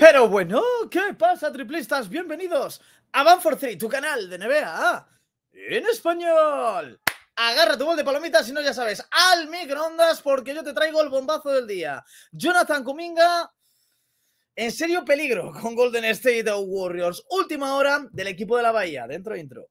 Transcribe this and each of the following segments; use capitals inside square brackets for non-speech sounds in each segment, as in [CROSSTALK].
Pero bueno, ¿qué pasa, triplistas? Bienvenidos a Van for Three, tu canal de NBA en español. Agarra tu bol de palomitas si no ya sabes, al microondas porque yo te traigo el bombazo del día. Jonathan Kuminga, en serio peligro con Golden State Warriors. Última hora del equipo de la Bahía. Dentro intro.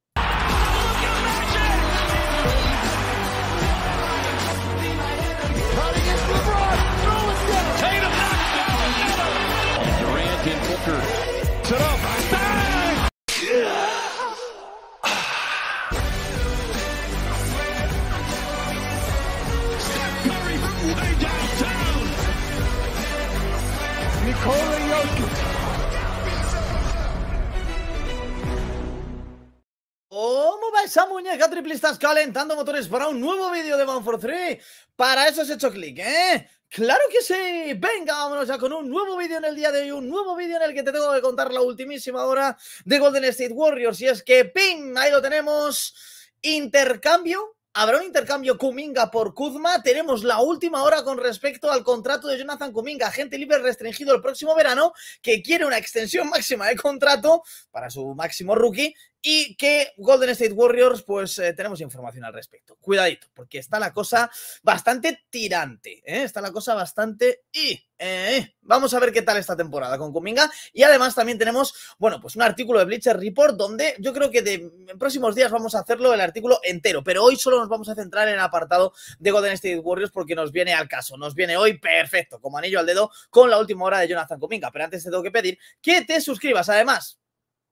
¿Cómo va esa muñeca triplistas calentando motores para un nuevo vídeo de One for Three? Para eso has hecho clic, ¿eh? ¡Claro que sí! Venga, vámonos ya con un nuevo vídeo en el día de hoy, un nuevo vídeo en el que te tengo que contar la ultimísima hora de Golden State Warriors. Y es que, ¡ping! Ahí lo tenemos. Intercambio Habrá un intercambio Kuminga por Kuzma. Tenemos la última hora con respecto al contrato de Jonathan Kuminga, agente libre restringido el próximo verano, que quiere una extensión máxima de contrato para su máximo rookie y que Golden State Warriors, pues eh, tenemos información al respecto. Cuidadito, porque está la cosa bastante tirante, ¿eh? está la cosa bastante... Y, eh, vamos a ver qué tal esta temporada con Kuminga. Y además también tenemos, bueno, pues un artículo de Bleacher Report donde yo creo que de, en próximos días vamos a hacerlo el artículo entero, pero hoy solo nos vamos a centrar en el apartado de Golden State Warriors porque nos viene al caso, nos viene hoy perfecto, como anillo al dedo, con la última hora de Jonathan Kuminga. Pero antes te tengo que pedir que te suscribas, además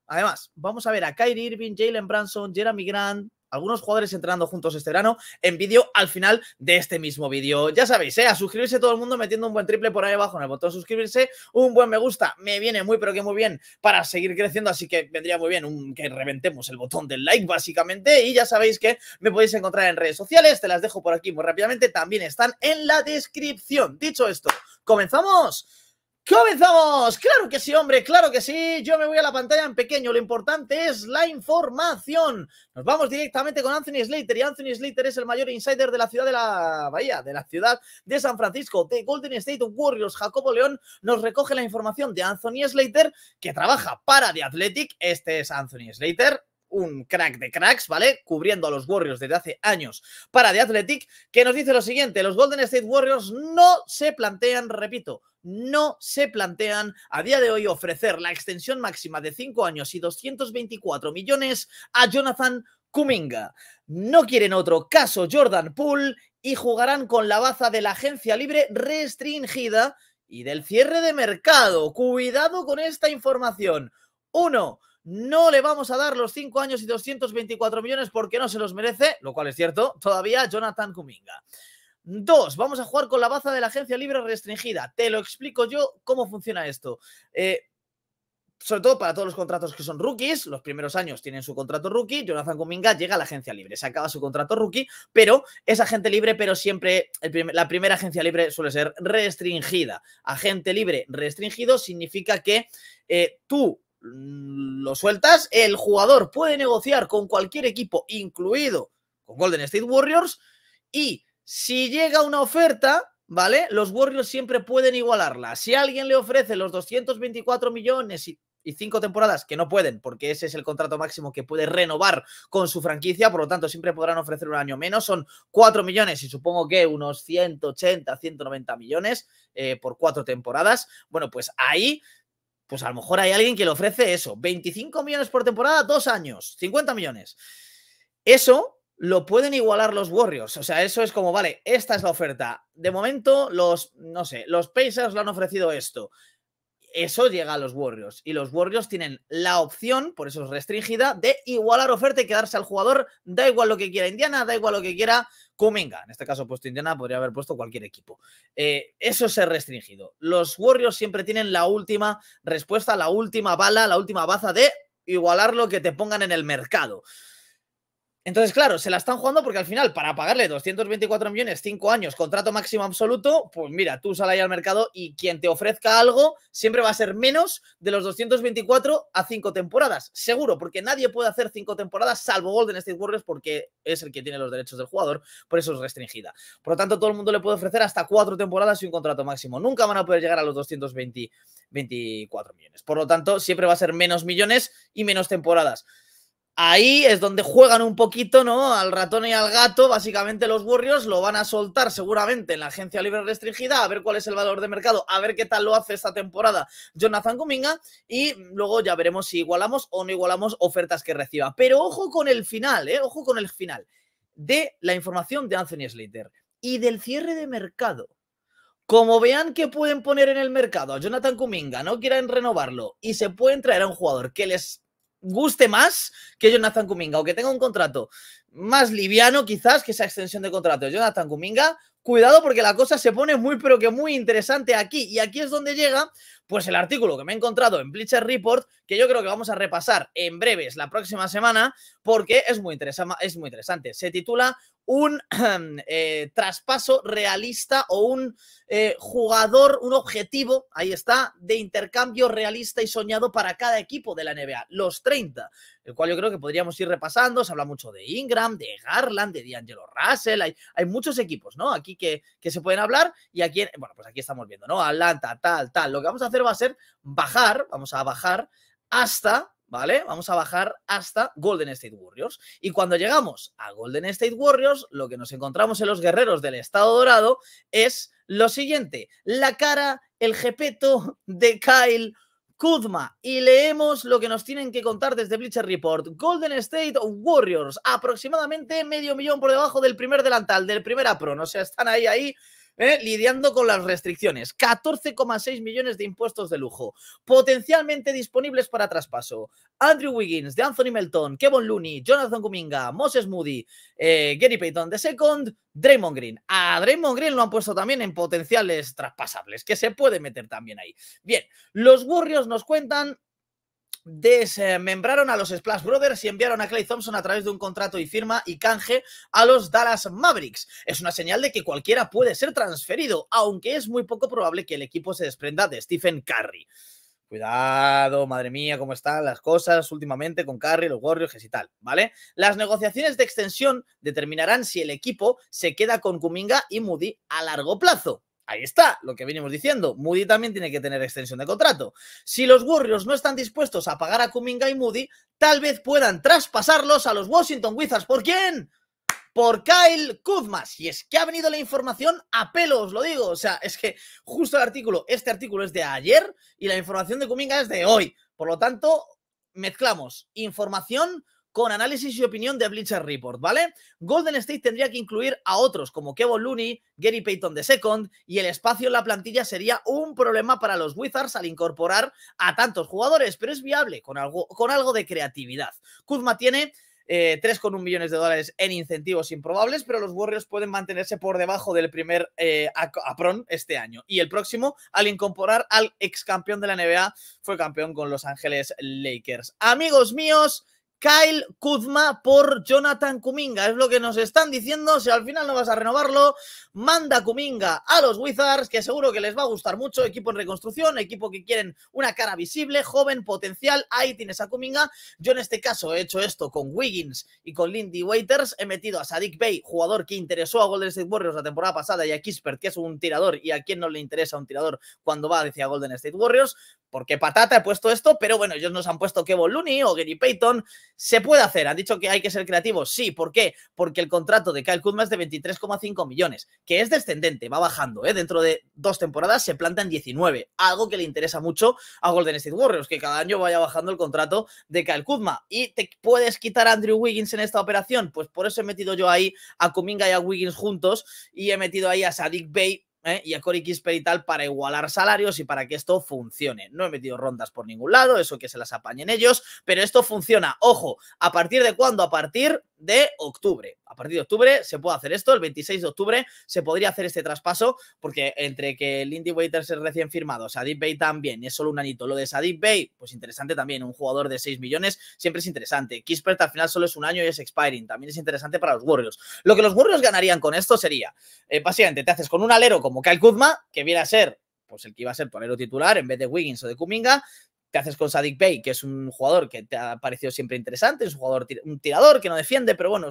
Además, vamos a ver a Kyrie Irving, Jalen Branson, Jeremy Grant, algunos jugadores entrenando juntos este verano en vídeo al final de este mismo vídeo. Ya sabéis, ¿eh? a suscribirse todo el mundo metiendo un buen triple por ahí abajo en el botón suscribirse, un buen me gusta, me viene muy pero que muy bien para seguir creciendo, así que vendría muy bien un, que reventemos el botón del like básicamente y ya sabéis que me podéis encontrar en redes sociales, te las dejo por aquí muy rápidamente, también están en la descripción. Dicho esto, comenzamos. ¡Comenzamos! ¡Claro que sí, hombre! ¡Claro que sí! Yo me voy a la pantalla en pequeño. Lo importante es la información. Nos vamos directamente con Anthony Slater. Y Anthony Slater es el mayor insider de la ciudad de la Bahía, de la ciudad de San Francisco, de Golden State Warriors. Jacobo León nos recoge la información de Anthony Slater, que trabaja para The Athletic. Este es Anthony Slater, un crack de cracks, ¿vale? Cubriendo a los Warriors desde hace años para The Athletic, que nos dice lo siguiente, los Golden State Warriors no se plantean, repito, no se plantean a día de hoy ofrecer la extensión máxima de 5 años y 224 millones a Jonathan Kuminga. No quieren otro caso Jordan Poole y jugarán con la baza de la agencia libre restringida y del cierre de mercado. Cuidado con esta información. Uno, no le vamos a dar los 5 años y 224 millones porque no se los merece, lo cual es cierto, todavía Jonathan Kuminga. Dos, vamos a jugar con la baza de la agencia libre restringida. Te lo explico yo cómo funciona esto. Eh, sobre todo para todos los contratos que son rookies, los primeros años tienen su contrato rookie, Jonathan Kuminga llega a la agencia libre, se acaba su contrato rookie, pero es agente libre, pero siempre la primera agencia libre suele ser restringida. Agente libre restringido significa que eh, tú lo sueltas, el jugador puede negociar con cualquier equipo, incluido con Golden State Warriors, y si llega una oferta, ¿vale? Los Warriors siempre pueden igualarla. Si alguien le ofrece los 224 millones y, cinco temporadas, que no pueden, porque ese es el contrato máximo que puede renovar con su franquicia, por lo tanto siempre podrán ofrecer un año menos, son 4 millones y supongo que unos 180, 190 millones eh, por cuatro temporadas. Bueno, pues ahí pues a lo mejor hay alguien que le ofrece eso, 25 millones por temporada, dos años, 50 millones. Eso lo pueden igualar los Warriors, o sea, eso es como, vale, esta es la oferta. De momento, los, no sé, los Pacers le han ofrecido esto. Eso llega a los Warriors y los Warriors tienen la opción, por eso es restringida, de igualar oferta y quedarse al jugador, da igual lo que quiera Indiana, da igual lo que quiera Kuminga, en este caso puesto Indiana, podría haber puesto cualquier equipo. Eh, eso es restringido. Los Warriors siempre tienen la última respuesta, la última bala, la última baza de igualar lo que te pongan en el mercado. Entonces, claro, se la están jugando porque al final, para pagarle 224 millones, 5 años, contrato máximo absoluto, pues mira, tú sal ahí al mercado y quien te ofrezca algo siempre va a ser menos de los 224 a 5 temporadas. Seguro, porque nadie puede hacer 5 temporadas salvo Golden State Warriors porque es el que tiene los derechos del jugador, por eso es restringida. Por lo tanto, todo el mundo le puede ofrecer hasta 4 temporadas y un contrato máximo. Nunca van a poder llegar a los 224 millones. Por lo tanto, siempre va a ser menos millones y menos temporadas. Ahí es donde juegan un poquito, ¿no? Al ratón y al gato, básicamente los Warriors lo van a soltar seguramente en la agencia libre restringida, a ver cuál es el valor de mercado, a ver qué tal lo hace esta temporada Jonathan Kuminga y luego ya veremos si igualamos o no igualamos ofertas que reciba. Pero ojo con el final, ¿eh? Ojo con el final de la información de Anthony Slater y del cierre de mercado. Como vean que pueden poner en el mercado a Jonathan Kuminga, no quieran renovarlo y se pueden traer a un jugador que les guste más que Jonathan Kuminga o que tenga un contrato más liviano quizás que esa extensión de contrato de Jonathan Kuminga, cuidado porque la cosa se pone muy pero que muy interesante aquí. Y aquí es donde llega pues el artículo que me he encontrado en Bleacher Report que yo creo que vamos a repasar en breves la próxima semana porque es muy, es muy interesante. Se titula un [CLEARS THROAT] eh, traspaso realista o un eh, jugador, un objetivo, ahí está, de intercambio realista y soñado para cada equipo de la NBA, los 30, el cual yo creo que podríamos ir repasando, se habla mucho de Ingram, de Garland, de D'Angelo Russell, hay, muchos equipos, ¿no? Aquí que, que, se pueden hablar y aquí, bueno, pues aquí estamos viendo, ¿no? Atlanta, tal, tal, lo que vamos a hacer va a ser bajar, vamos a bajar hasta ¿vale? Vamos a bajar hasta Golden State Warriors. Y cuando llegamos a Golden State Warriors, lo que nos encontramos en los guerreros del Estado Dorado es lo siguiente, la cara, el jepeto de Kyle Kuzma. Y leemos lo que nos tienen que contar desde Bleacher Report. Golden State Warriors, aproximadamente medio millón por debajo del primer delantal, del primer APRO. No sé, están ahí, ahí ¿eh? lidiando con las restricciones. 14,6 millones de impuestos de lujo, potencialmente disponibles para traspaso. Andrew Wiggins, de Anthony Melton, Kevin Looney, Jonathan Kuminga, Moses Moody, eh, Gary Payton de Second, Draymond Green. A Draymond Green lo han puesto también en potenciales traspasables, que se puede meter también ahí. Bien, los Warriors nos cuentan desmembraron a los Splash Brothers y enviaron a Clay Thompson a través de un contrato y firma y canje a los Dallas Mavericks. Es una señal de que cualquiera puede ser transferido, aunque es muy poco probable que el equipo se desprenda de Stephen Curry. Cuidado, madre mía, cómo están las cosas últimamente con Curry, los Warriors y tal, ¿vale? Las negociaciones de extensión determinarán si el equipo se queda con Kuminga y Moody a largo plazo. Ahí está lo que venimos diciendo. Moody también tiene que tener extensión de contrato. Si los Warriors no están dispuestos a pagar a Kuminga y Moody, tal vez puedan traspasarlos a los Washington Wizards. ¿Por quién? Por Kyle Kuzma. Si es que ha venido la información a pelo, os lo digo. O sea, es que justo el artículo, este artículo es de ayer y la información de Kuminga es de hoy. Por lo tanto, mezclamos información con análisis y opinión de Bleacher Report, ¿vale? Golden State tendría que incluir a otros como Kevin Looney, Gary Payton de Second y el espacio en la plantilla sería un problema para los Wizards al incorporar a tantos jugadores, pero es viable con algo, con algo de creatividad. Kuzma tiene eh, 3,1 millones de dólares en incentivos improbables, pero los Warriors pueden mantenerse por debajo del primer eh, apron este año. Y el próximo, al incorporar al ex campeón de la NBA, fue campeón con Los Ángeles Lakers. Amigos míos, Kyle Kuzma por Jonathan Kuminga. Es lo que nos están diciendo. Si al final no vas a renovarlo, manda Kuminga a los Wizards, que seguro que les va a gustar mucho. Equipo en reconstrucción, equipo que quieren una cara visible, joven, potencial. Ahí tienes a Kuminga. Yo en este caso he hecho esto con Wiggins y con Lindy Waiters. He metido a Sadik Bey, jugador que interesó a Golden State Warriors la temporada pasada, y a Kispert, que es un tirador. Y a quien no le interesa un tirador cuando va hacia Golden State Warriors. Porque patata he puesto esto, pero bueno, ellos nos han puesto Kevin Looney o Gary Payton. ¿Se puede hacer? ¿Han dicho que hay que ser creativos? Sí, ¿por qué? Porque el contrato de Kyle Kuzma es de 23,5 millones, que es descendente, va bajando, ¿eh? Dentro de dos temporadas se planta en 19, algo que le interesa mucho a Golden State Warriors, que cada año vaya bajando el contrato de Kyle Kuzma. ¿Y te puedes quitar a Andrew Wiggins en esta operación? Pues por eso he metido yo ahí a Kuminga y a Wiggins juntos y he metido ahí a Sadik Bay ¿eh? y a Cory Kisper y tal para igualar salarios y para que esto funcione. No he metido rondas por ningún lado, eso que se las apañen ellos, pero esto funciona. Ojo, ¿a partir de cuándo? A partir de octubre. A partir de octubre se puede hacer esto, el 26 de octubre se podría hacer este traspaso, porque entre que el Indy Waiters es recién firmado, Sadip Bay también, es solo un anito. Lo de Sadip Bay, pues interesante también, un jugador de 6 millones, siempre es interesante. Kispert al final solo es un año y es expiring, también es interesante para los Warriors. Lo que los Warriors ganarían con esto sería, eh, básicamente, te haces con un alero como Kyle Kuzma, que viene a ser pues el que iba a ser tu alero titular en vez de Wiggins o de Kuminga, te haces con Sadik Bey, que es un jugador que te ha parecido siempre interesante, es un jugador, un tirador que no defiende, pero bueno,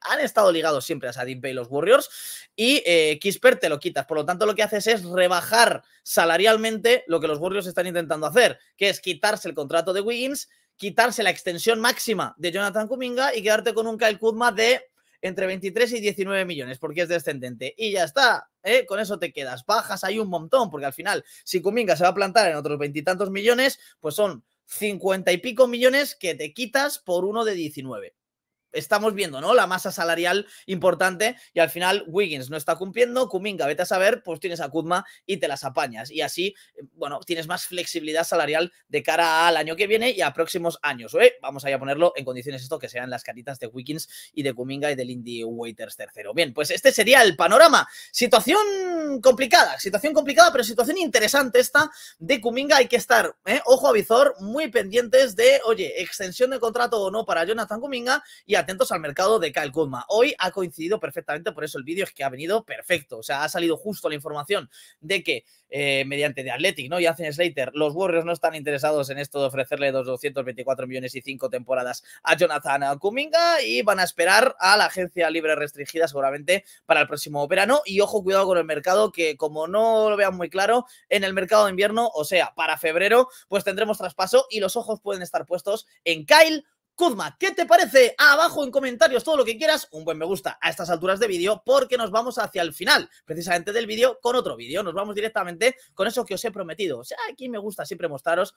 han estado ligados siempre a Sadik Bey los Warriors y eh, Kisper te lo quitas. Por lo tanto, lo que haces es rebajar salarialmente lo que los Warriors están intentando hacer, que es quitarse el contrato de Wiggins, quitarse la extensión máxima de Jonathan Kuminga y quedarte con un Kyle Kuzma de entre 23 y 19 millones, porque es descendente. Y ya está, ¿eh? con eso te quedas. Bajas ahí un montón, porque al final, si Kuminga se va a plantar en otros veintitantos millones, pues son 50 y pico millones que te quitas por uno de 19 estamos viendo, ¿no? La masa salarial importante y al final Wiggins no está cumpliendo, Kuminga, vete a saber, pues tienes a Kuzma y te las apañas. Y así, bueno, tienes más flexibilidad salarial de cara al año que viene y a próximos años. ¿eh? Vamos a ponerlo en condiciones esto que sean las caritas de Wiggins y de Kuminga y del Indy Waiters tercero. Bien, pues este sería el panorama. Situación complicada, situación complicada, pero situación interesante esta de Kuminga. Hay que estar, ¿eh? ojo a visor, muy pendientes de, oye, extensión de contrato o no para Jonathan Kuminga y atentos al mercado de Kyle Kuzma. Hoy ha coincidido perfectamente, por eso el vídeo es que ha venido perfecto. O sea, ha salido justo la información de que eh, mediante The Athletic, ¿no? Y hacen Slater, los Warriors no están interesados en esto de ofrecerle 224 millones y 5 temporadas a Jonathan Kuminga y van a esperar a la agencia libre restringida seguramente para el próximo verano. Y ojo, cuidado con el mercado, que como no lo vean muy claro, en el mercado de invierno, o sea, para febrero, pues tendremos traspaso y los ojos pueden estar puestos en Kyle Kuzma, ¿qué te parece? Abajo en comentarios todo lo que quieras, un buen me gusta a estas alturas de vídeo porque nos vamos hacia el final, precisamente del vídeo, con otro vídeo. Nos vamos directamente con eso que os he prometido. O sea, aquí me gusta siempre mostraros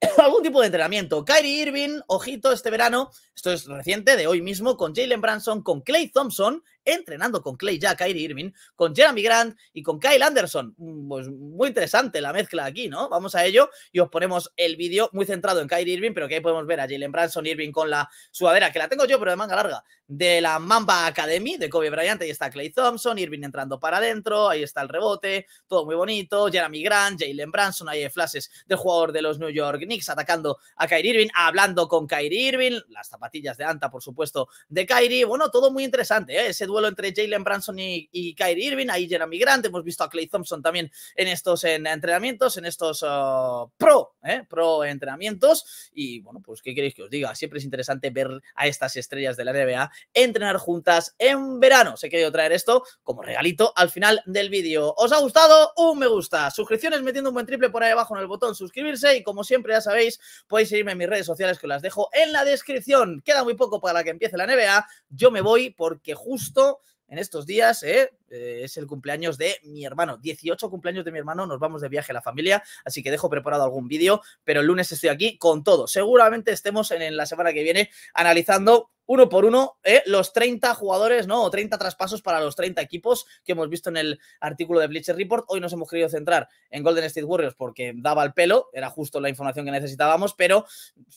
[COUGHS] algún tipo de entrenamiento. Kyrie Irving, ojito, este verano, esto es reciente, de hoy mismo, con Jalen Branson, con Clay Thompson, entrenando con Clay ya, Kyrie Irving, con Jeremy Grant y con Kyle Anderson. Mm, pues muy interesante la mezcla aquí, ¿no? Vamos a ello y os ponemos el vídeo muy centrado en Kyrie Irving, pero que ahí podemos ver a Jalen Branson Irving con la sudadera, que la tengo yo, pero de manga larga, de la Mamba Academy de Kobe Bryant. Ahí está Clay Thompson, Irving entrando para adentro, ahí está el rebote, todo muy bonito. Jeremy Grant, Jalen Branson, ahí hay flashes del jugador de los New York Knicks atacando a Kyrie Irving, hablando con Kyrie Irving, las zapatillas de Anta, por supuesto, de Kyrie. Bueno, todo muy interesante, ¿eh? ese duelo entre Jalen Branson y, Kyrie Irving, ahí Jeremy Grant, hemos visto a Clay Thompson también en estos entrenamientos, en estos uh, pro, ¿eh? pro entrenamientos. Y bueno, pues, ¿qué queréis que os diga? Siempre es interesante ver a estas estrellas de la NBA entrenar juntas en verano. Se he querido traer esto como regalito al final del vídeo. ¿Os ha gustado? Un me gusta. Suscripciones metiendo un buen triple por ahí abajo en el botón suscribirse. Y como siempre, ya sabéis, podéis seguirme en mis redes sociales que las dejo en la descripción. Queda muy poco para que empiece la NBA. Yo me voy porque justo en estos días, ¿eh? Eh, es el cumpleaños de mi hermano. 18 cumpleaños de mi hermano, nos vamos de viaje a la familia, así que dejo preparado algún vídeo, pero el lunes estoy aquí con todo. Seguramente estemos en, la semana que viene analizando uno por uno ¿eh? los 30 jugadores, ¿no? O 30 traspasos para los 30 equipos que hemos visto en el artículo de Bleacher Report. Hoy nos hemos querido centrar en Golden State Warriors porque daba el pelo, era justo la información que necesitábamos, pero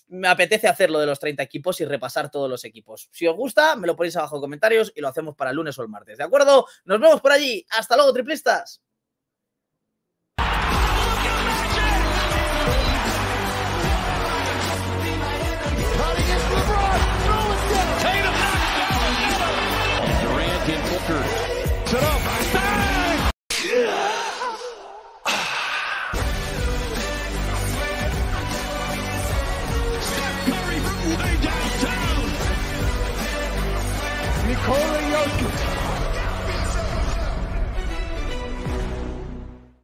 me apetece hacerlo de los 30 equipos y repasar todos los equipos. Si os gusta, me lo ponéis abajo en comentarios y lo hacemos para el lunes o el martes, ¿de acuerdo? Nos vemos por allí. Hasta luego, triplistas.